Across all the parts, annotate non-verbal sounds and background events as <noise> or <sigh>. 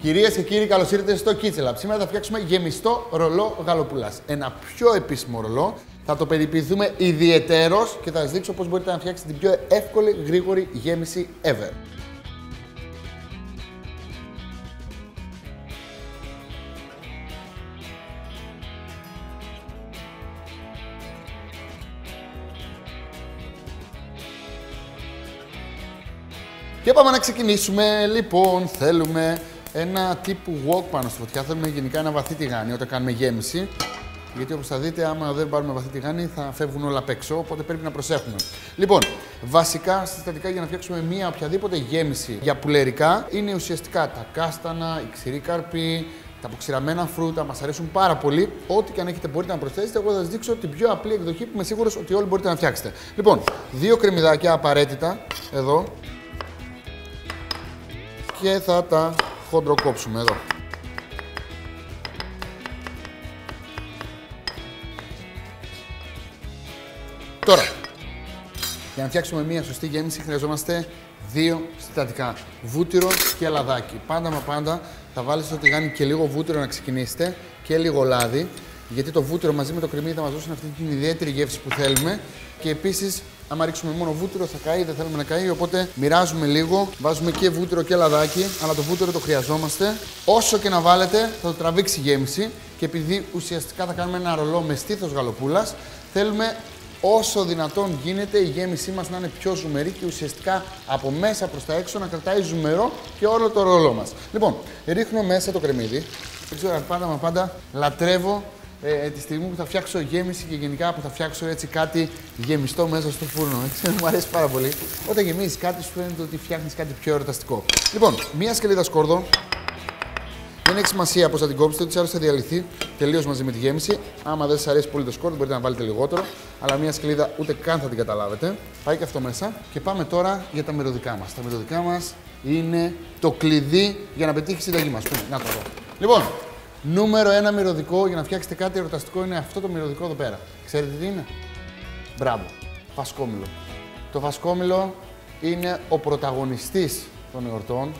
Κυρίες και κύριοι, καλώς ήρθατε στο Kitchen Lab. Σήμερα θα φτιάξουμε γεμιστό ρολό γαλοπούλα. Ένα πιο επίσημο ρολό. Θα το περιποιηθούμε ιδιαιτέρως και θα σας δείξω πώς μπορείτε να φτιάξετε την πιο εύκολη, γρήγορη γέμιση ever. Και πάμε να ξεκινήσουμε. Λοιπόν, θέλουμε ένα τύπου wok πάνω στη φωτιά. Θέλουμε γενικά ένα βαθύ τηγάνι όταν κάνουμε γέμιση. Γιατί όπως θα δείτε, άμα δεν πάρουμε βαθύ τηγάνι, θα φεύγουν όλα απ' έξω. Οπότε πρέπει να προσέχουμε. Λοιπόν, βασικά συστατικά για να φτιάξουμε μία οποιαδήποτε γέμιση για πουλερικά είναι ουσιαστικά τα κάστανα, η ξηρή καρπή, τα αποξηραμένα φρούτα μας αρέσουν πάρα πολύ. Ό,τι και αν έχετε μπορείτε να προσθέσετε. Εγώ θα σας δείξω την πιο απλή εκδοχή που είμαι σίγουρος ότι όλοι μπορείτε να φτιάξετε. Λοιπόν, δύο κρεμμυδάκια απαραίτητα εδώ και θα τα χοντροκόψουμε εδώ. Τώρα, για να φτιάξουμε μία σωστή γέμιση χρειαζόμαστε δύο συστατικά. Βούτυρο και λαδάκι. Πάντα μα πάντα θα βάλετε στο τηγάνι και λίγο βούτυρο να ξεκινήσετε και λίγο λάδι. Γιατί το βούτυρο μαζί με το κρεμμύδι θα μας δώσουν αυτή την ιδιαίτερη γεύση που θέλουμε. Και επίσης Άμα ρίξουμε μόνο βούτυρο θα καεί, δεν θέλουμε να καεί. Οπότε μοιράζουμε λίγο, βάζουμε και βούτυρο και λαδάκι. Αλλά το βούτυρο το χρειαζόμαστε. Όσο και να βάλετε, θα το τραβήξει η γέμιση. Και επειδή ουσιαστικά θα κάνουμε ένα ρολό με στήθος γαλοπούλας, θέλουμε όσο δυνατόν γίνεται η γέμισή μας να είναι πιο ζουμερή και ουσιαστικά από μέσα προς τα έξω να κρατάει ζουμερό και όλο το ρολό μας. Λοιπόν, ρίχνω μέσα το κρεμμύδι. Δεν ξέρω αν πάντα μα πάντα λατρεύω ε, τη στιγμή που θα φτιάξω γέμιση και γενικά που θα φτιάξω έτσι κάτι γεμιστό μέσα στο φούρνο. <laughs> Έτσι, μου αρέσει πάρα πολύ. Όταν γεμίζεις κάτι, σου φαίνεται ότι φτιάχνεις κάτι πιο ερωταστικό. Λοιπόν, μία σκελίδα σκόρδο. Δεν έχει σημασία πώς θα την κόψετε, ότι άλλο θα διαλυθεί τελείως μαζί με τη γέμιση. Άμα δεν σας αρέσει πολύ το σκόρδο, μπορείτε να βάλετε λιγότερο. Αλλά μία σκελίδα ούτε καν θα την καταλάβετε. Πάει και αυτό μέσα. Και πάμε τώρα για τα μυρωδικά μας. Τα μυρωδικά μας είναι το κλειδί για να πετύχεις η συνταγή μας. Να το δω. Λοιπόν, Νούμερο ένα μυρωδικό για να φτιάξετε κάτι ερωταστικό είναι αυτό το μυρωδικό εδώ πέρα. Ξέρετε τι είναι; Μπράβο. Φασκόμηλο. Το φασκόμηλο είναι ο πρωταγωνιστής των εορτών.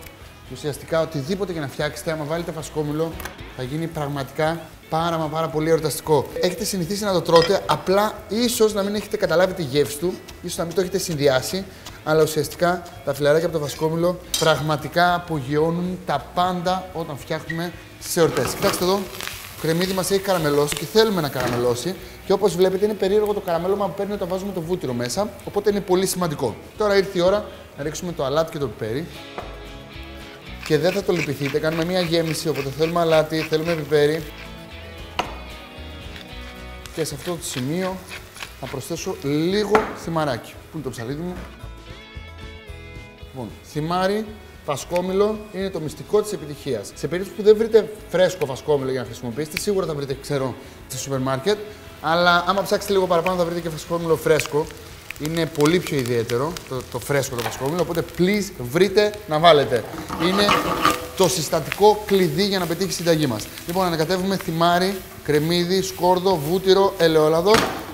Ουσιαστικά οτιδήποτε και να φτιάξετε, άμα βάλετε φασκόμηλο, θα γίνει πραγματικά πάρα μα πάρα πολύ εορταστικό. Έχετε συνηθίσει να το τρώτε, απλά ίσως να μην έχετε καταλάβει τη γεύση του, ίσως να μην το έχετε συνδυάσει, αλλά ουσιαστικά τα φιλαράκια από το φασκόμηλο πραγματικά απογειώνουν τα πάντα όταν φτιάχνουμε σε εορτές. Κοιτάξτε εδώ, το κρεμμύδι μας έχει καραμελώσει και θέλουμε να καραμελώσει. Και όπως βλέπετε, είναι περίεργο το καραμέλωμα που παίρνει όταν βάζουμε το βούτυρο μέσα. Οπότε είναι πολύ σημαντικό. Τώρα ήρθε η ώρα να ρίξουμε το αλάτι και το πιπέρι. Και δεν θα το λυπηθείτε. Κάνουμε μια γέμιση. Οπότε θέλουμε αλάτι, θέλουμε πιπέρι. Και σε αυτό το σημείο θα προσθέσω λίγο θυμαράκι. Πού είναι το ψαλίδι μου; Λοιπόν, θυμάρι φασκόμηλο είναι το μυστικό της επιτυχίας. Σε περίπτωση που δεν βρείτε φρέσκο φασκόμηλο για να χρησιμοποιήσετε, σίγουρα θα βρείτε, ξέρω, στο σούπερ μάρκετ. Αλλά άμα ψάξετε λίγο παραπάνω, θα βρείτε και φασκόμηλο φρέσκο. Είναι πολύ πιο ιδιαίτερο το, το φρέσκο το φασκόμηλο. Οπότε, please, βρείτε να βάλετε. Είναι το συστατικό κλειδί για να πετύχει η συνταγή μας. Λοιπόν, ανακατεύουμε θυμάρι, κρεμμύδι, σκόρδο, βούτυρο, ελαιόλαδο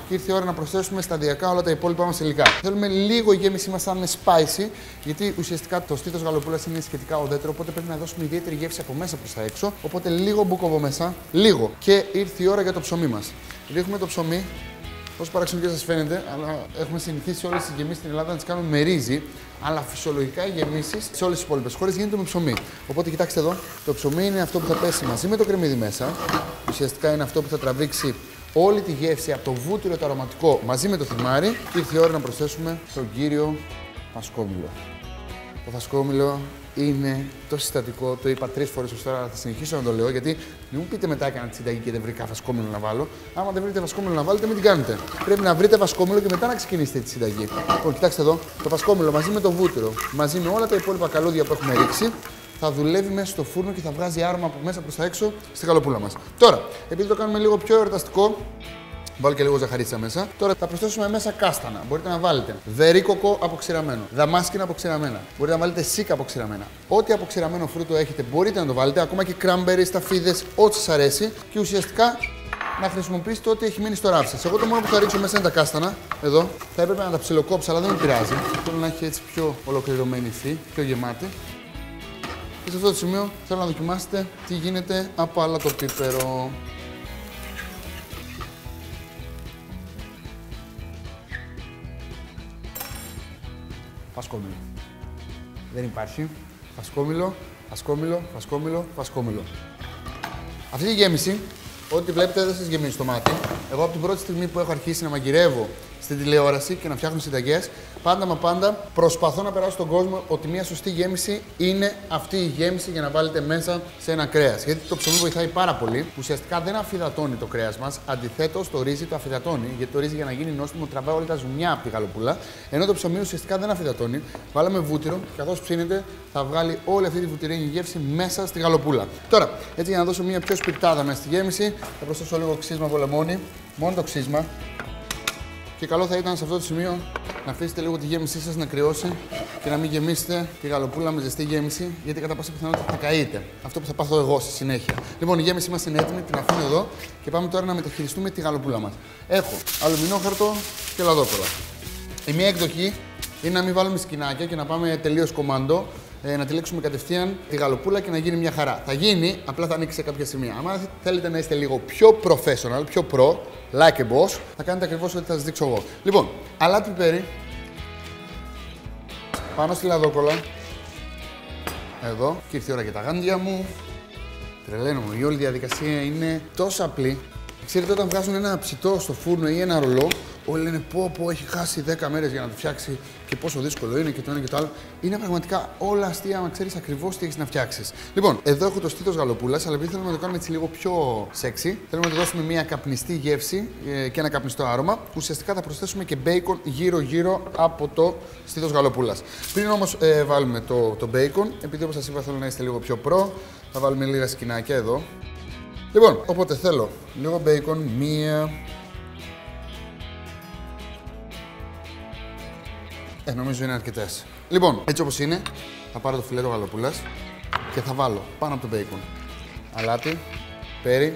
και ήρθε η ώρα να προσθέσουμε σταδιακά όλα τα υπόλοιπα μας υλικά. Θέλουμε λίγο η γέμισή μας να είναι spicy, γιατί ουσιαστικά το στήθος γαλοπούλας είναι σχετικά οδέτερο, οπότε πρέπει να δώσουμε ιδιαίτερη γεύση από μέσα προς τα έξω. Οπότε λίγο μπουκοβό μέσα, λίγο. Και ήρθε η ώρα για το ψωμί μας. Ρίχνουμε το ψωμί, Όσο παραξενικό σας φαίνεται, αλλά έχουμε συνηθίσει όλες τις γεμίσεις στην Ελλάδα να τις κάνουμε με ρύζι. Αλλά φυσιολογικά οι γεμίσεις σε όλες τις υπόλοιπες χώρες γίνεται με ψωμί. Οπότε κοιτάξτε εδώ, το ψωμί είναι αυτό που θα πέσει μαζί με το κρεμμύδι μέσα. Ουσιαστικά είναι αυτό που θα τραβήξει όλη τη γεύση από το βούτυρο το αρωματικό μαζί με το θυμάρι και ήρθε η ώρα να προσθέσουμε τον κύριο φασκόμηλο. Το φασκόμηλο είναι το συστατικό, το είπα τρεις φορές ως τώρα, θα συνεχίσω να το λέω γιατί μην μου πείτε μετά έκανα τη συνταγή και δεν βρήκα φασκόμηλο να βάλω. Άμα δεν βρείτε φασκόμηλο να βάλετε, μην την κάνετε. Πρέπει να βρείτε φασκόμηλο και μετά να ξεκινήσετε τη συνταγή. Λοιπόν, κοιτάξτε εδώ, το φασκόμηλο μαζί με το βούτυρο, μαζί με όλα τα υπόλοιπα καλώδια που έχουμε ρίξει, θα δουλεύει μέσα στο φούρνο και θα βγάζει άρωμα από μέσα προς τα έξω στη καλοπούλα μας. Τώρα, επειδή το κάνουμε λίγο πιο εορταστικό, Βάλω και λίγο ζαχαρίτσα μέσα. Τώρα θα προσθέσουμε μέσα κάστανα. Μπορείτε να βάλετε βερίκοκο αποξηραμένο, δαμάσκινα αποξηραμένα. Μπορείτε να βάλετε σίκα αποξηραμένα. Ό,τι αποξηραμένο φρούτο έχετε μπορείτε να το βάλετε. Ακόμα και κράμπερι, σταφίδε, ό,τι σας αρέσει. Και ουσιαστικά να χρησιμοποιήσετε ό,τι έχει μείνει στο ράφι σας. Εγώ το μόνο που θα ρίξω μέσα είναι τα κάστανα. Εδώ. Θα έπρεπε να τα ψιλοκόψω, αλλά δεν με πειράζει. Θέλω να έχει έτσι πιο ολοκληρωμένη υφή, πιο γεμάτη. Και σε αυτό το σημείο θέλω να δοκιμάσετε τι γίνεται από άλλα το πίπερο. Φασκόμηλο. Δεν υπάρχει. Φασκόμηλο, φασκόμηλο, φασκόμηλο, φασκόμηλο. Αυτή η γέμιση, ό,τι βλέπετε δεν σας γεμίζει το μάτι. Εγώ από την πρώτη στιγμή που έχω αρχίσει να μαγειρεύω στην τηλεόραση και να φτιάχνω συνταγές, πάντα μα πάντα προσπαθώ να περάσω στον κόσμο ότι μια σωστή γέμιση είναι αυτή η γέμιση για να βάλετε μέσα σε ένα κρέας. Γιατί το ψωμί βοηθάει πάρα πολύ. Ουσιαστικά δεν αφιδατώνει το κρέας μας. Αντιθέτως, το ρύζι το αφιδατώνει. Γιατί το ρύζι για να γίνει νόστιμο τραβάει όλα τα ζουμιά από τη γαλοπούλα. Ενώ το ψωμί ουσιαστικά δεν αφιδατώνει. Βάλαμε βούτυρο και καθώς ψήνεται θα βγάλει όλη αυτή τη βουτυρίνη γεύση μέσα στη γαλοπούλα. Τώρα, έτσι για να δώσω μια πιο σπιρτάδα μέσα στη γέμιση, θα προσθέσω λίγο ξύσμα από λεμόνι. Μόνο το ξύσμα. Και καλό θα ήταν σε αυτό το σημείο να αφήσετε λίγο τη γέμισή σας να κρυώσει και να μην γεμίσετε τη γαλοπούλα με ζεστή γέμιση, γιατί κατά πάσα πιθανότητα θα καείτε. Αυτό που θα πάθω εγώ στη συνέχεια. Λοιπόν, η γέμιση μας είναι έτοιμη, την αφήνω εδώ και πάμε τώρα να μεταχειριστούμε τη γαλοπούλα μας. Έχω αλουμινόχαρτο και λαδόκολα. Η μία εκδοχή είναι να μην βάλουμε σκηνάκια και να πάμε τελείως κομμάντο ε, να τυλίξουμε κατευθείαν τη γαλοπούλα και να γίνει μια χαρά. Θα γίνει, απλά θα ανοίξει σε κάποια σημεία. Αν θέλετε να είστε λίγο πιο professional, πιο pro, like a boss, θα κάνετε ακριβώς ό,τι θα σας δείξω εγώ. Λοιπόν, αλάτι πιπέρι. Πάνω στη λαδόκολα. Εδώ. Και ήρθε η ώρα για τα γάντια μου. Τρελαίνομαι. Η όλη διαδικασία είναι τόσο απλή. Ξέρετε, όταν βγάζουν ένα ψητό στο φούρνο ή ένα ρολό, Όλοι λένε πω, πω, έχει χάσει 10 μέρες για να το φτιάξει και πόσο δύσκολο είναι και το ένα και το άλλο. Είναι πραγματικά όλα αστεία, να ξέρεις ακριβώς τι έχεις να φτιάξεις. Λοιπόν, εδώ έχω το στήθος γαλοπούλας, αλλά επειδή θέλουμε να το κάνουμε έτσι λίγο πιο σεξy, θέλουμε να του δώσουμε μια καπνιστή γεύση ε, και ένα καπνιστό άρωμα. Ουσιαστικά θα προσθέσουμε και μπέικον γύρω-γύρω από το στήθος γαλοπούλας. Πριν όμως ε, βάλουμε το, το μπέικον, επειδή όπως σας είπα θέλω να είστε λίγο πιο προ, θα βάλουμε λίγα σκηνάκια εδώ. Λοιπόν, οπότε θέλω λίγο μπέικον, μία, Ε, νομίζω είναι αρκετές. Λοιπόν, έτσι όπως είναι, θα πάρω το φιλέτο γαλοπούλας και θα βάλω πάνω από το μπέικον αλάτι, πέρι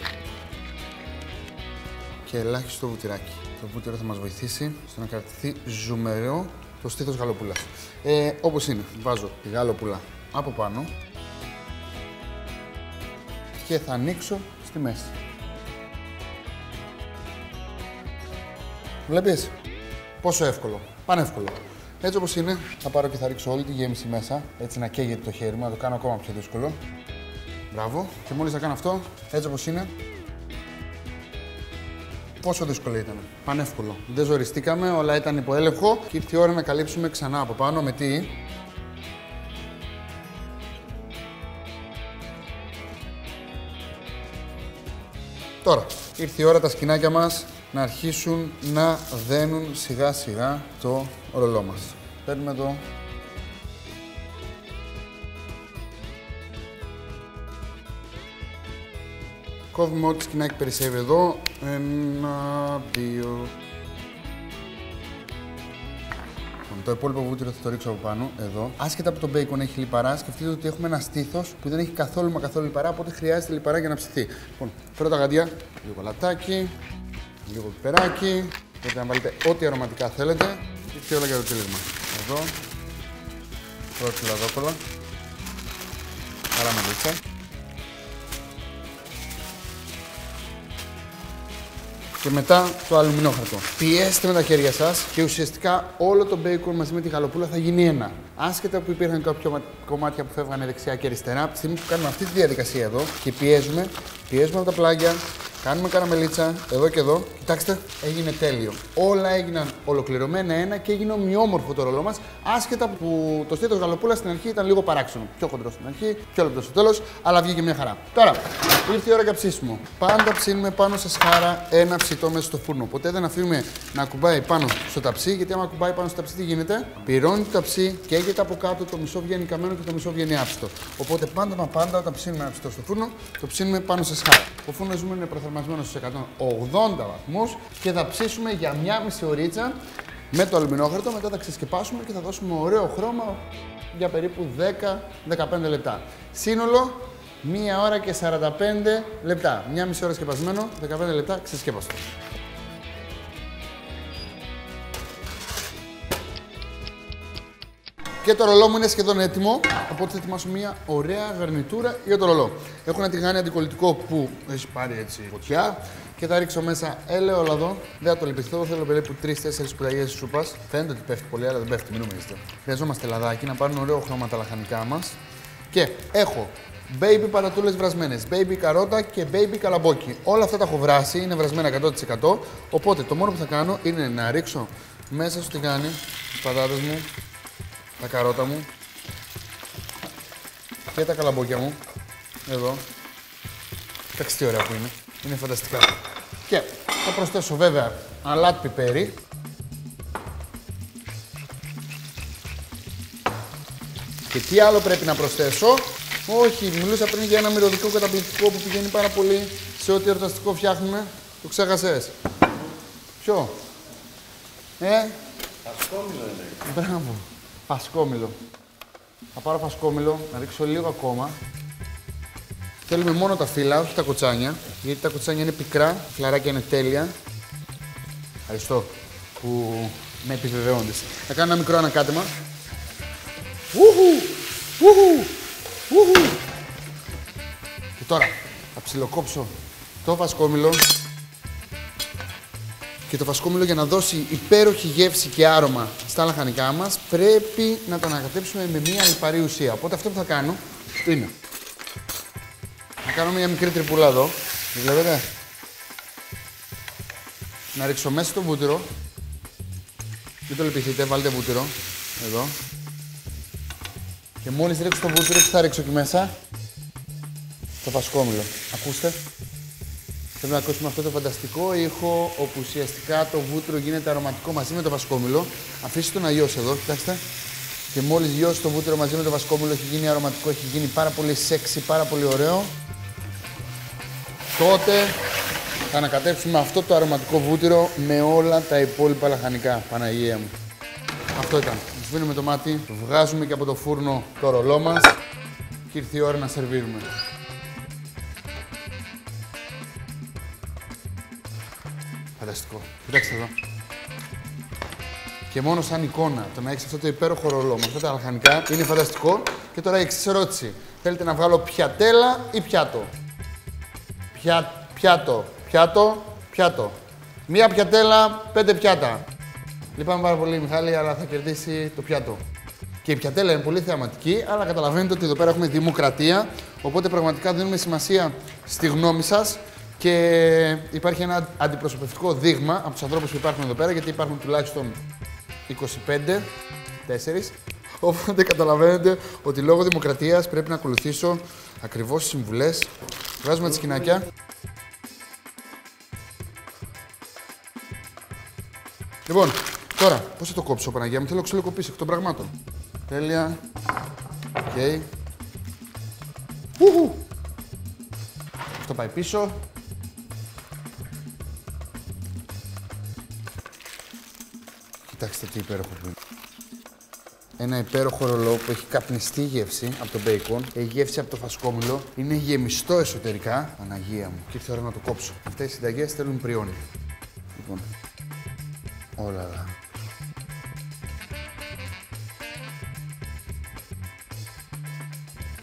και ελάχιστο βουτυράκι. Το βούτυρο θα μας βοηθήσει στο να κρατηθεί ζουμερό το στήθος γαλοπούλας. Ε, όπως είναι, βάζω τη γαλοπούλα από πάνω και θα ανοίξω στη μέση. Βλέπεις, πόσο εύκολο, πανεύκολο. Έτσι όπως είναι, θα πάρω και θα ρίξω όλη τη γέμιση μέσα, έτσι να καίγεται το χέρι μου, να το κάνω ακόμα πιο δύσκολο. Μπράβο. Και μόλις θα κάνω αυτό, έτσι όπως είναι, πόσο δύσκολο ήταν. Πανεύκολο. Δεν ζοριστήκαμε, όλα ήταν υπό έλεγχο και ήρθε η ώρα να καλύψουμε ξανά από πάνω με τι; Τώρα, ήρθε η ώρα τα σκηνάκια μας να αρχίσουν να δένουν σιγά σιγά το ρολό μας. Παίρνουμε το Κόβουμε ό,τι σκηνάκι περισσεύει εδώ. Ένα, δύο. Λοιπόν, το υπόλοιπο βούτυρο θα το ρίξω από πάνω, εδώ. Άσχετα από το μπέικον έχει λιπαρά, σκεφτείτε ότι έχουμε ένα στήθος που δεν έχει καθόλου μα καθόλου λιπαρά, οπότε χρειάζεται λιπαρά για να ψηθεί. Λοιπόν, πρώτα γαντιά, λίγο λατάκι, λίγο πιπεράκι. Μπορείτε να βάλετε ό,τι αρωματικά θέλετε και όλα για το τύλιγμα. Εδώ, πρώτη λαδόκολα, καραμελίτσα. Και μετά το αλουμινόχαρτο. Πιέστε με τα χέρια σας και ουσιαστικά όλο το μπέικον μαζί με τη γαλοπούλα θα γίνει ένα. Άσχετα που υπήρχαν κάποια κομμάτια που φεύγανε δεξιά και αριστερά, από τη στιγμή που κάνουμε αυτή τη διαδικασία εδώ και πιέζουμε, πιέζουμε από τα πλάγια, Κάνουμε καραμελίτσα εδώ και εδώ. Κοιτάξτε, έγινε τέλειο. Όλα έγιναν ολοκληρωμένα ένα και έγινε ομοιόμορφο το ρολό μας. Άσχετα που το στήθος γαλοπούλας στην αρχή ήταν λίγο παράξενο. Πιο χοντρό στην αρχή, πιο λεπτό στο τέλος, αλλά βγήκε μια χαρά. Τώρα, ήρθε η ώρα για ψήσιμο. Πάντα ψήνουμε πάνω σε σχάρα ένα ψητό μέσα στο φούρνο. Ποτέ δεν αφήνουμε να κουμπάει πάνω στο ταψί, γιατί άμα κουμπάει πάνω στο ταψί, τι γίνεται; Πυρώνει το ταψί, καίγεται από κάτω, το μισό βγαίνει καμένο και το μισό βγαίνει άψητο. Οπότε πάντα μα πάντα όταν ψήνουμε ένα ψητό στο φούρνο, το ψήνουμε πάνω σε σχάρα. Ο φούρνος μου είναι προθερμασμένο στους 180 βαθμούς και θα ψήσουμε για μια μισή ωρίτσα με το αλουμινόχαρτο. Μετά θα ξεσκεπάσουμε και θα δώσουμε ωραίο χρώμα για περίπου 10-15 λεπτά. Σύνολο μία ώρα και 45 λεπτά. Μια μισή ώρα σκεπασμένο, 15 λεπτά ξεσκέπαστο. Και το ρολό μου είναι σχεδόν έτοιμο, οπότε θα ετοιμάσω μια ωραία γαρνιτούρα για το ρολό. Έχω ένα τηγάνι αντικολλητικό που έχει πάρει έτσι φωτιά και θα ρίξω μέσα ελαιόλαδο. Δεν θα το λυπηθώ, θέλω περίπου 3-4 σπουδαγιέ σούπας. Φαίνεται ότι πέφτει πολύ, αλλά δεν πέφτει, μην νομίζετε. Χρειαζόμαστε λαδάκι να πάρουν ωραίο χρώμα τα λαχανικά μας. Και έχω baby πατατούλες βρασμένες, baby καρότα και baby καλαμπόκι. Όλα αυτά τα έχω βράσει, είναι βρασμένα 100%. Οπότε το μόνο που θα κάνω είναι να ρίξω μέσα στο τηγάνι τις πατάτες μου, τα καρότα μου και τα καλαμπόκια μου. Εδώ. Κοιτάξτε τι ωραία που είναι. Είναι φανταστικά. Και θα προσθέσω βέβαια αλάτ πιπέρι. Και τι άλλο πρέπει να προσθέσω; Όχι, μιλούσα πριν για ένα μυρωδικό καταπληκτικό που πηγαίνει πάρα πολύ σε ό,τι εορταστικό φτιάχνουμε. Το ξέχασες. Ποιο; Ε; Φασκόμηλο είναι. Μπράβο. Φασκόμηλο. Θα πάρω φασκόμηλο, να ρίξω λίγο ακόμα. Θέλουμε μόνο τα φύλλα, όχι τα κοτσάνια. Γιατί τα κοτσάνια είναι πικρά, φλαράκια είναι τέλεια. Ευχαριστώ που με επιβεβαιώνεις. Θα κάνω ένα μικρό ανακάτεμα. Ουχου! Ουχου! Ουχου! Και τώρα θα ψιλοκόψω το φασκόμηλο. Και το φασκόμηλο για να δώσει υπέροχη γεύση και άρωμα στα λαχανικά μας πρέπει να το ανακατέψουμε με μία λιπαρή ουσία. Οπότε αυτό που θα κάνω είναι να κάνω μια μικρή τρυπούλα εδώ. τη Βλέπετε; Να ρίξω μέσα το βούτυρο. Μην το λυπηθείτε, βάλτε βούτυρο. Εδώ. Και μόλις ρίξω το βούτυρο, τι θα ρίξω εκεί μέσα; Το φασκόμηλο. Ακούστε. Πρέπει να ακούσουμε αυτό το φανταστικό ήχο όπου ουσιαστικά το βούτυρο γίνεται αρωματικό μαζί με το βασκόμηλο. Αφήστε το να λιώσει εδώ, κοιτάξτε. Και μόλις λιώσει το βούτυρο μαζί με το βασκόμηλο, έχει γίνει αρωματικό, έχει γίνει πάρα πολύ σεξι, πάρα πολύ ωραίο. Τότε θα ανακατέψουμε αυτό το αρωματικό βούτυρο με όλα τα υπόλοιπα λαχανικά. Παναγία μου. Αυτό ήταν. Σβήνουμε το μάτι, βγάζουμε και από το φούρνο το ρολό μας και ήρθε η ώρα να σερβίρουμε. Φανταστικό. Κοιτάξτε εδώ. Και μόνο σαν εικόνα το να έχεις αυτό το υπέροχο ρολό με αυτά τα λαχανικά είναι φανταστικό. Και τώρα η εξής ερώτηση. Θέλετε να βγάλω πιατέλα ή πιάτο; Πια, πιάτο, πιάτο, πιάτο. Μία πιατέλα, πέντε πιάτα. Λυπάμαι πάρα πολύ, Μιχάλη, αλλά θα κερδίσει το πιάτο. Και η πιατέλα είναι πολύ θεαματική, αλλά καταλαβαίνετε ότι εδώ πέρα έχουμε δημοκρατία. Οπότε πραγματικά δίνουμε σημασία στη γνώμη σας και υπάρχει ένα αντιπροσωπευτικό δείγμα από τους ανθρώπους που υπάρχουν εδώ πέρα, γιατί υπάρχουν τουλάχιστον 25, 4. Οπότε καταλαβαίνετε ότι λόγω δημοκρατίας πρέπει να ακολουθήσω ακριβώς τις συμβουλές. Βγάζουμε τα σκηνάκια. Λοιπόν, τώρα, πώς θα το κόψω, Παναγία μου, θέλω ξυλοκοπήσεις εκ των πραγμάτων. Τέλεια. OK. Okay. Αυτό πάει πίσω. Κοιτάξτε τι υπέροχο που είναι. Ένα υπέροχο ρολό που έχει καπνιστή γεύση από το μπέικον, έχει γεύση από το φασκόμηλο, είναι γεμιστό εσωτερικά. Παναγία μου. Και ήρθε η ώρα να το κόψω. Αυτές οι συνταγές θέλουν πριόνι. Λοιπόν. Όλα lá.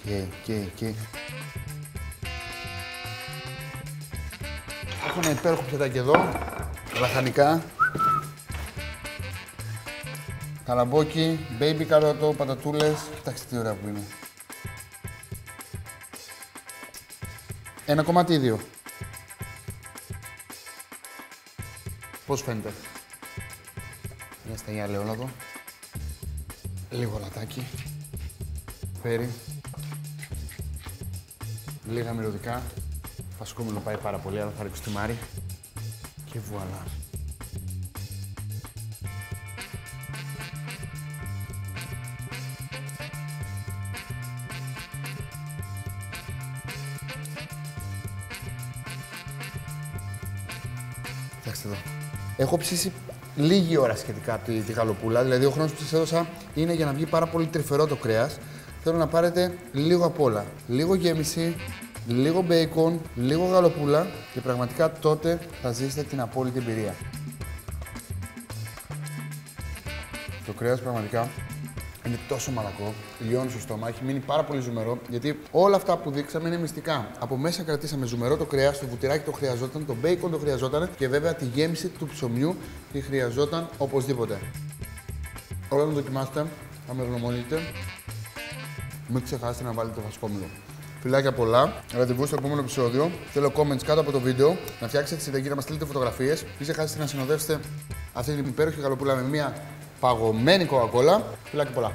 Και, και, και. Έχω ένα υπέροχο πιατάκι εδώ, λαχανικά, Καλαμπόκι, baby καρότο, πατατούλες. Κοιτάξτε τι ωραία που είναι. Ένα κομμάτι ή δύο. Πώς φαίνεται; Μια σταγιά ελαιόλαδο. Λίγο λατάκι. Φέρι. Λίγα μυρωδικά. Φασκούμενο πάει πάρα πολύ, αλλά θα ρίξω τη μάρι. Και βουαλά. Κοιτάξτε εδώ. Έχω ψήσει λίγη ώρα σχετικά τη, τη γαλοπούλα. Δηλαδή, ο χρόνος που σας έδωσα είναι για να βγει πάρα πολύ τρυφερό το κρέας. Θέλω να πάρετε λίγο απ' όλα. Λίγο γέμιση, λίγο μπέικον, λίγο γαλοπούλα και πραγματικά τότε θα ζήσετε την απόλυτη εμπειρία. Το κρέας πραγματικά Είναι τόσο μαλακό, λιώνει στο στόμα, έχει μείνει πάρα πολύ ζουμερό. Γιατί όλα αυτά που δείξαμε είναι μυστικά. Από μέσα κρατήσαμε ζουμερό το κρέα, το βουτυράκι το χρειαζόταν, το μπέικον το χρειαζόταν και βέβαια τη γέμιση του ψωμιού τη χρειαζόταν οπωσδήποτε. Όλα να το δοκιμάσετε, θα με γνωμονείτε. Μην ξεχάσετε να βάλετε το φασκόμηλο. Φιλάκια πολλά. Ραντεβού στο επόμενο επεισόδιο. Θέλω comments κάτω από το βίντεο. Να φτιάξετε τη συνταγή, να μας στείλετε φωτογραφίες. Μην ξεχάσετε να συνοδεύσετε αυτή την υπέροχη γαλοπούλα με μια παγωμένη κοκακόλα. Φιλάκια πολλά.